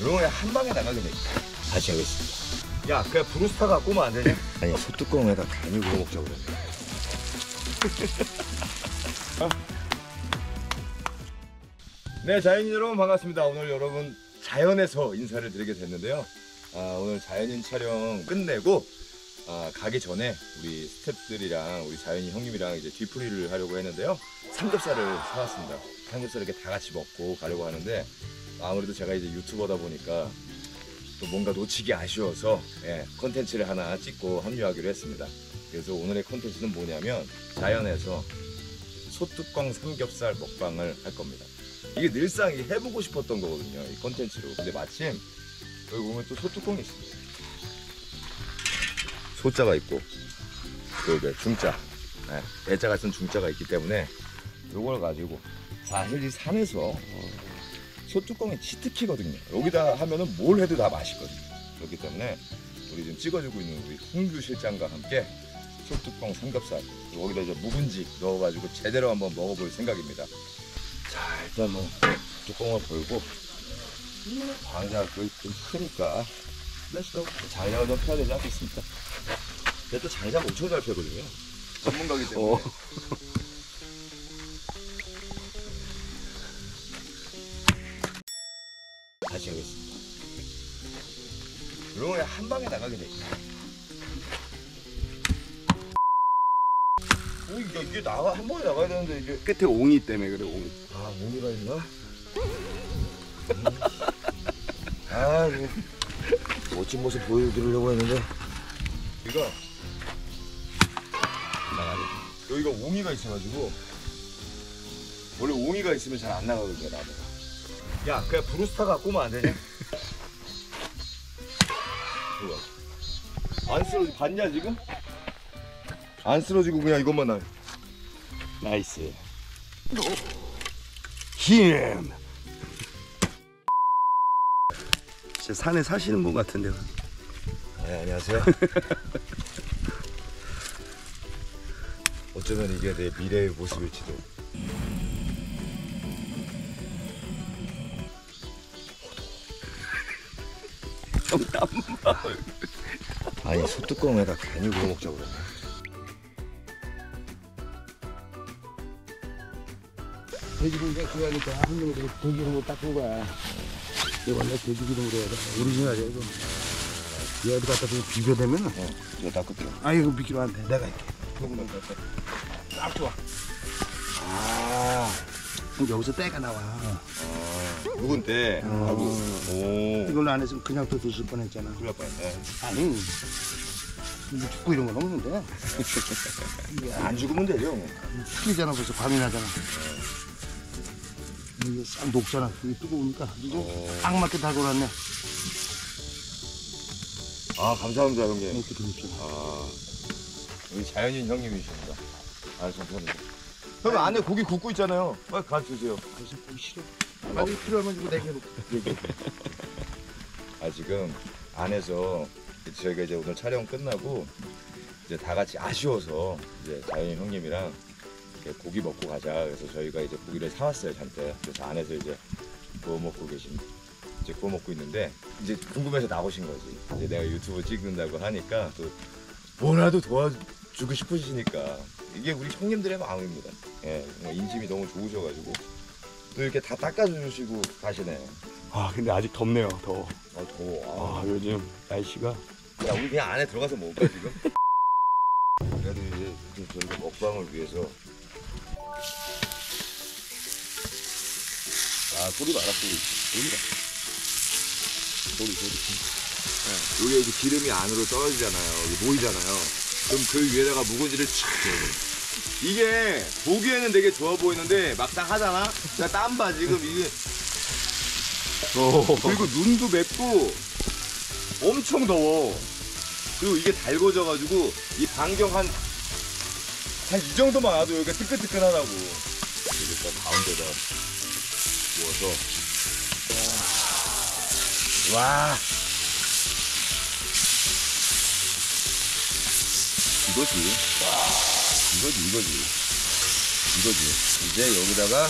이런 한 방에 나가게 돼. 다시 하겠습니다. 야, 그냥 브루스타 갖고 오면 안 되냐? 아니, 소뚜껑에다 간이 구워 먹자고 그래. 네, 자연인 여러분 반갑습니다. 오늘 여러분 자연에서 인사를 드리게 됐는데요. 아, 오늘 자연인 촬영 끝내고 아, 가기 전에 우리 스태프들이랑 우리 자연인 형님이랑 이제 뒤풀이를 하려고 했는데요. 삼겹살을 사왔습니다. 삼겹살 이렇게 다 같이 먹고 가려고 하는데 아무래도 제가 이제 유튜버다 보니까 또 뭔가 놓치기 아쉬워서 예, 컨텐츠를 하나 찍고 합류하기로 했습니다. 그래서 오늘의 컨텐츠는 뭐냐면 자연에서 소뚜껑 삼겹살 먹방을 할 겁니다. 이게 늘상 해보고 싶었던 거거든요. 이 컨텐츠로. 근데 마침 여기 보면 또 소뚜껑이 있습니다. 소자가 있고 또 이게 중자, 네, 애자 같은 중자가 있기 때문에 요걸 가지고 사실 이 산에서 어, 소뚜껑이 치트키거든요. 여기다 하면은 뭘 해도 다 맛있거든요. 그렇기 때문에 우리 지금 찍어주고 있는 우리 홍규 실장과 함께 소뚜껑 삼겹살 여기다 이제 묵은지 넣어가지고 제대로 한번 먹어볼 생각입니다. 자 일단 뭐 뚜껑을 걸고 광자가 거의 좀 크니까 장작을 좀 펴야 되지 않겠습니까? 근데 또 장작 엄청 잘 펴거든요. 전문가기 때문에. 다 한 방에 나가게 돼. 어, 이게, 이게 나가 한 번에 나가야 되는데 이게 끝에 옹이 때문에 그래 옹이 아 몽이가 있나? 아 이거 멋진 모습 보여드리려고 했는데 이거 나가네. 여기가 옹이가 있어가지고 원래 옹이가 있으면 잘 안 나가거든요 나무가. 야 그냥 브루스타 갖고 오면 안 되냐? 이거 안 쓰러지 봤냐 지금? 안 쓰러지고 그냥 이것만 나. nice 힘 진짜 산에 사시는 분 같은데요 네, 안녕하세요. 어쩌면 이게 내 미래의 모습일지도. 정답 아니 소뚜껑에다 간이 구워 먹자고 그러네. 돼지고기가 좋아하니까 한 놈이 돼지기름으로 닦은 거야. 이거 원래 돼지 기름으로 해야 돼. 오리지널이야, 이거. 얘도 갖다 좀 비벼대면, 어, 이거 닦을게. 아, 이거 비키로 안 돼. 내가 할게. 딱 좋아. 아, 그럼 여기서 때가 나와. 묵은 때 하고. 오, 이걸로 안 했으면 그냥 또 드실 뻔 했잖아. 큰일 날 뻔했네. 아니, 뭐 죽고 이런 건 없는데. 안 죽으면 되죠. 풀리잖아, 벌써 밤이 나잖아. 이게 싹 녹잖아. 이게 뜨거우니까. 이거 어. 딱 맞게 달고놨네. 아, 감사합니다, 형님. 이렇게 들어있잖아. 아, 우리 자연인 형님이십니다. 아, 감사합니다. 형 안에 고기 굽고 있잖아요. 빨리 가주세요. 그래서 보기 싫어. 나중에 필요하면 이거 내게 놓고. 아 지금 안에서 저희가 이제 오늘 촬영 끝나고 이제 다 같이 아쉬워서 이제 자연인 형님이랑 이렇게 고기 먹고 가자 그래서 저희가 이제 고기를 사왔어요 잔뜩 그래서 안에서 이제 구워 먹고 계신 이제 구워 먹고 있는데 이제 궁금해서 나오신 거지 이제 내가 유튜브 찍는다고 하니까 또 뭐라도 도와주고 싶으시니까 이게 우리 형님들의 마음입니다 예 인심이 너무 좋으셔가지고. 또 이렇게 다 닦아주시고 가시네. 아 근데 아직 덥네요 더워. 아 더워. 아. 아 요즘 날씨가. 야, 우리 그냥 안에 들어가서 먹을까 지금? 그래도 이제 좀 저희가 먹방을 위해서. 아 소리 봐라 소리. 소리가 소리 소리. 네, 여기 이제 기름이 안으로 떨어지잖아요. 여기 모이잖아요. 그럼 그 위에다가 묵은지를 촥 이게 보기에는 되게 좋아 보이는데 막상 하잖아 그냥 땀봐 지금 이게 그리고 눈도 맵고 엄청 더워. 그리고 이게 달궈져가지고 이 반경 한, 한 이 정도만 와도 여기가 뜨끈뜨끈하다고. 일단 가운데다 부어서. 와. 이거지. 이거지, 이거지. 이거지. 이제 여기다가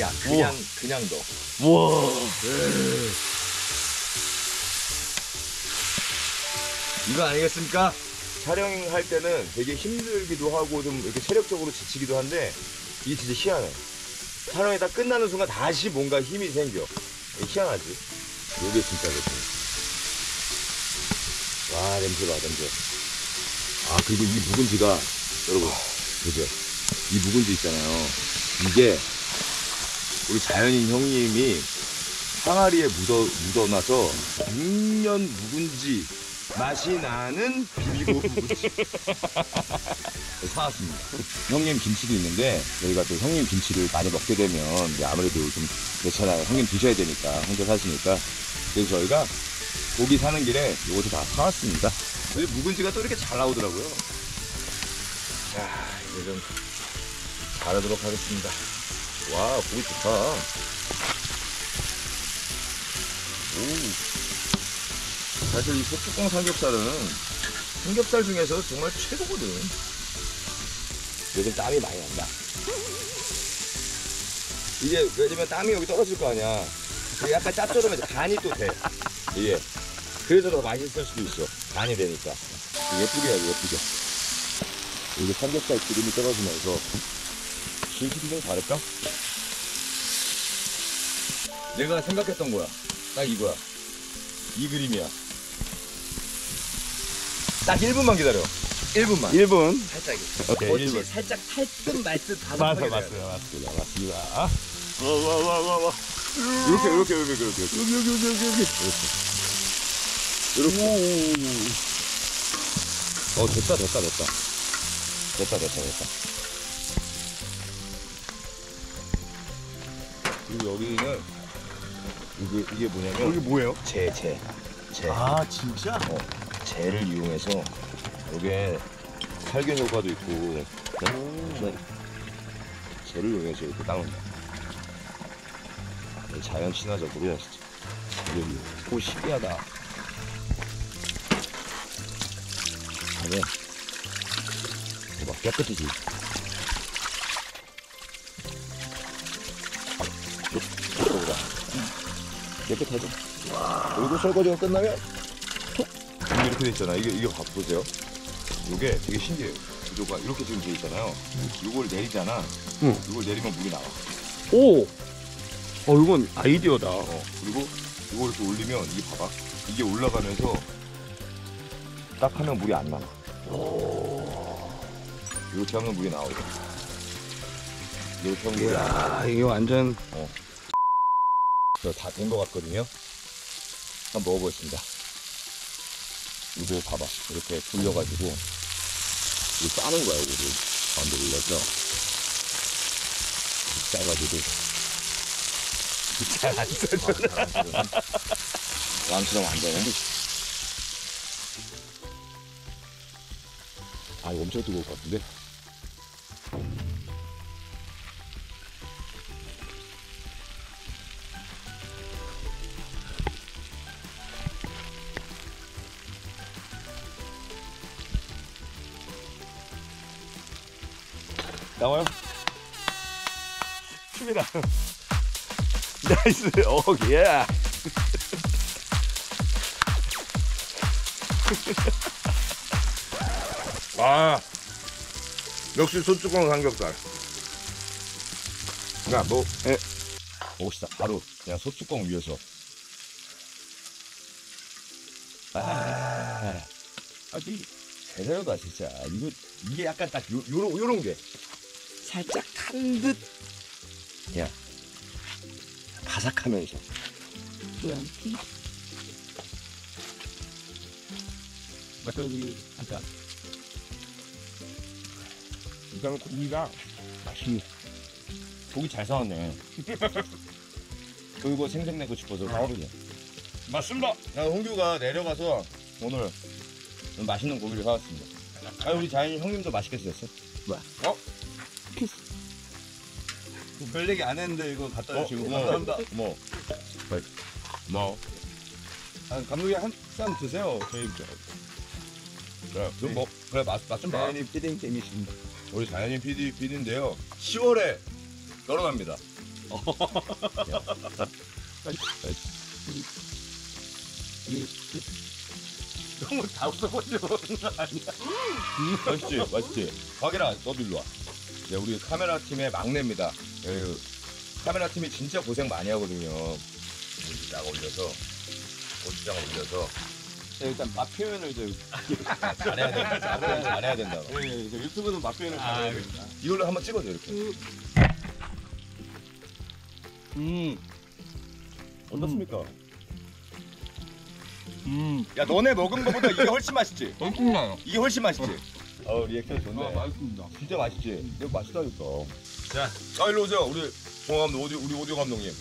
야 그냥 그냥 넣어. 우와. 이거 아니겠습니까? 촬영할 때는 되게 힘들기도 하고 좀 이렇게 체력적으로 지치기도 한데 이게 진짜 희한해. 촬영이 딱 끝나는 순간 다시 뭔가 힘이 생겨. 희한하지? 이게 진짜 그렇지. 와 냄새 봐 냄새. 아 그리고 이 묵은지가 여러분 보세요. 이 묵은지 있잖아요. 이게 우리 자연인 형님이 항아리에 묻어, 묻어놔서 6년 묵은지 맛이 나는 비비고 묵은지 사왔습니다. 형님 김치도 있는데 저희가 또 형님 김치를 많이 먹게 되면 아무래도 좀 그렇잖아요. 형님 드셔야 되니까 혼자 사시니까 그래서 저희가 고기 사는 길에 이것도 다 사왔습니다. 근데 묵은지가 또 이렇게 잘 나오더라고요. 자 이제 좀 바르도록 하겠습니다. 와 고기 좋다. 오. 사실 이 소뚜껑 삼겹살은 삼겹살 중에서 정말 최고거든. 요즘 땀이 많이 난다. 이게 왜냐면 땀이 여기 떨어질 거 아니야. 약간 짭조름해서 간이 또 돼. 이게. 그래서 더 맛있을 수도 있어. 간이 되니까. 예쁘게 해야지, 예쁘게. 여기 삼겹살 기름이 떨어지면서 진실이 좀 다를까? 내가 생각했던 거야. 딱 이거야. 이 그림이야. 딱 1분만 기다려. 1분만. 1분. 살짝. 오케이, 어찌 일분. 살짝 탈듯 말듯 다 맞아, 돼. 맞습니다. 맞습니다. 와, 와, 와, 와, 와. 이렇게 이렇게 이렇게 이렇게 이렇게 여기, 여기, 여기. 이렇게. 어 됐다 됐다 됐다. 됐다 됐다 됐다. 그리고 여기는 이게 이게 뭐냐면 여기 뭐예요? 재 재. 재. 아, 진짜? 어, 젤을 이용해서 여기에 살균 효과도 있고 네? 젤을 이용해서 이렇게 닦는다 자연 친화적으로 여기 오 신기하다 안에 봐봐 깨끗이지 깨끗하다 깨끗하죠 그리고 설거지가 끝나면 이게 이렇게 돼 있잖아. 이게 이게 봐 보세요. 이게 되게 신기해요. 구조가 이렇게 지금 돼 있잖아요. 이걸 내리잖아. 응. 이걸 내리면 물이 나와. 오! 어, 이건 아이디어다. 어. 그리고 이걸 이렇게 올리면 이게 봐봐. 이게 올라가면서 딱 하면 물이 안 나와. 이렇게 하면 물이 나오고. 이렇게 하면 물이 안 나와. 야, 이게 완전. 다 된 것 같거든요. 한번 먹어보겠습니다. 이거 봐봐. 이렇게 돌려가지고, 이거 싸는 거야, 이거를. 가운데 올려서. 싸가지고. 잘안 써져. 마음처럼 안 되네. 아, 이거 엄청 뜨거울 것 같은데? 나와요? 춥니다. 나이스. 오, 예. 아 역시 소뚜껑 삼겹살. 야뭐 예. 먹읍시다. 바로 그냥 소뚜껑 위에서. 아 아주 제대로다 진짜. 이거 이게 약간 딱 요, 요런 요런 게. 살짝 탄듯. 야 바삭하면서. 저기, 아까. 일단 고기가 맛이 고기 잘 사왔네 그리고 생색 내고 싶어서 사오르네 맞습니다. 야, 홍규가 내려가서 오늘 맛있는 고기를 사왔습니다. 아, 우리 자연이 형님도 맛있게 드셨어? 뭐야? 어? 별 얘기 안 했는데 이거 갖다 주시고 어, 감사합니다. 뭐? 뭐? 아, 감독이 한잔 드세요. 저희 저. 그래, 좀 뭐, 그래 맛, 맛좀 봐. 자연이 피딩 재밌습니다. 우리 자연이 PD, PD인데요. 10월에 결혼합니다. 너무 답답하죠. 맛있지, 맛있지. 박이라 너도 일로 와. 네, 우리 카메라 팀의 막내입니다. 예, 카메라 팀이 진짜 고생 많이 하거든요. 딱 올려서 고추장을 올려서 일단 맛 표현을 좀. 잘해야 된다. 잘해야, 잘해야 된다고. 예, 예, 이제 유튜브는 맛 표현을 잘해야 됩니다. 이걸로 한번 찍어줘 이렇게. 음. 어떻습니까? 음. 야 너네 먹은 거보다 이게 훨씬 맛있지? 엄청나요. 이게 훨씬 맛있지? 어 리액션 좋네. 아, 맛있습니다. 진짜 맛있지? 이거 맛있다니까. 자, 자 일로 오세요. 우리 봉 감독, 우리 오디오 감독님.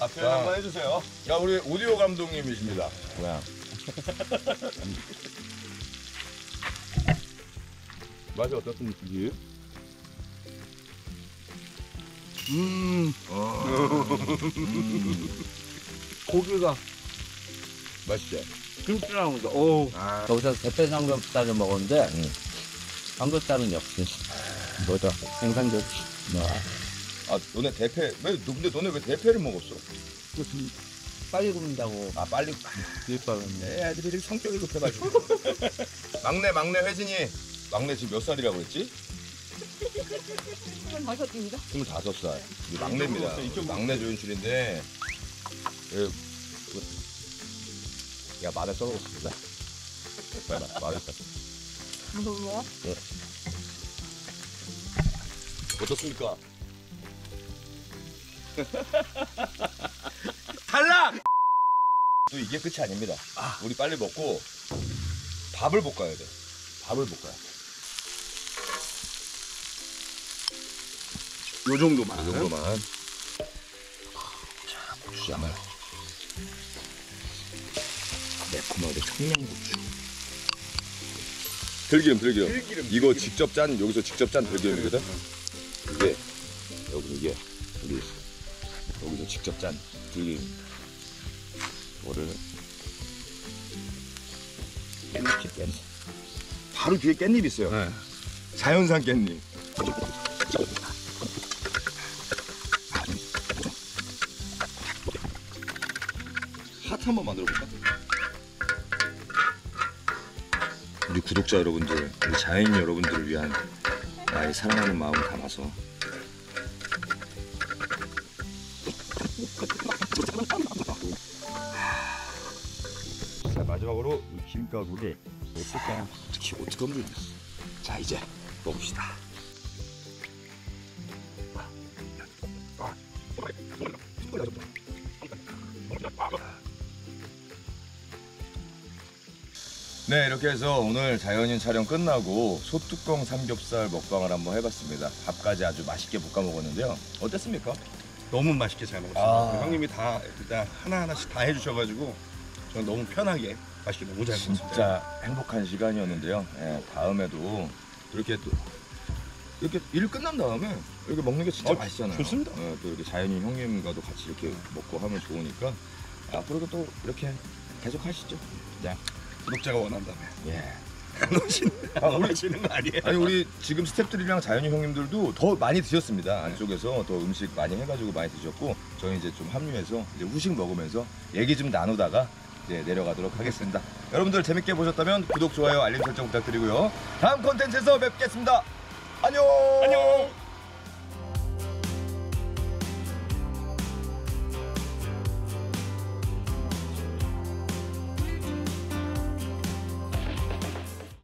아, 표현 한번 해주세요. 야, 우리 오디오 감독님이십니다. 뭐야? 맛이 어떻습니까? 음. 고기가 맛있죠? 끈끈합니다. 오. 아, 여기서 대패 삼겹살을 먹었는데 응. 삼겹살은 역시 뭐죠? 생산적 아, 너네 대패, 왜, 너, 근데 너네 왜 대패를 먹었어? 빨리 굽는다고 아, 빨리. 일바는데 애 애들이 이렇게 성격이 급해가지고. 막내, 막내 혜진이. 막내 지금 몇 살이라고 그랬지? 다섯 입니다. 25살. 우리 막내입니다. 막내 조연출인데. 예, 그- 야, 마늘 썰어줬습니다. 빨리 마- 마늘 썰어. 무서워? 어떻습니까? 탈락! 또 이게 끝이 아닙니다. 우리 빨리 먹고 밥을 볶아야 돼. 밥을 볶아야 돼. 요 정도만. 이 정도만. 자, 고추장을. 매콤하게 청양고추. 들기름, 들기름. 들기름, 이거 직접 짠, 여기서 직접 짠 들기름이거든? 이게, 여기 이게, 우리, 직접 짠 들기름. 이거를. 깻잎, 깻잎. 바로 뒤에 깻잎 있어요. 네. 자연산 깻잎. 하트 한번 만들어 볼까? 우리 구독자 여러분들, 우리 자연인 여러분들을 위한 나의 사랑하는 마음을 담아서 마지막으로 이 김가루를? 어떻게 어떻게 하면? 자 이제 먹읍시다. 네 이렇게 해서 오늘 자연인 촬영 끝나고 소뚜껑 삼겹살 먹방을 한번 해봤습니다. 밥까지 아주 맛있게 볶아 먹었는데요. 어땠습니까? 너무 맛있게 잘 먹었습니다. 아. 형님이 다 일단 하나 하나씩 다 해주셔가지고 저는 너무 편하게 맛있게 너무 잘 먹었습니다. 진짜 행복한 시간이었는데요. 예, 다음에도 이렇게 또 이렇게 일 끝난 다음에 이렇게 먹는 게 진짜 어, 맛있잖아요. 좋습니다. 예, 또 이렇게 자연인 형님과도 같이 이렇게 먹고 하면 좋으니까 앞으로도 또 이렇게 계속 하시죠. 네. 구독자가 원한다면 예. 안 오시는 아, 안 오시는 거 아니에요? 아니 우리 지금 스태프들이랑 자연인 형님들도 더 많이 드셨습니다 안쪽에서 더 음식 많이 해가지고 많이 드셨고 저희 이제 좀 합류해서 이제 후식 먹으면서 얘기 좀 나누다가 이제 내려가도록 하겠습니다. 여러분들 재밌게 보셨다면 구독 좋아요 알림 설정 부탁드리고요. 다음 콘텐츠에서 뵙겠습니다. 안녕! 안녕.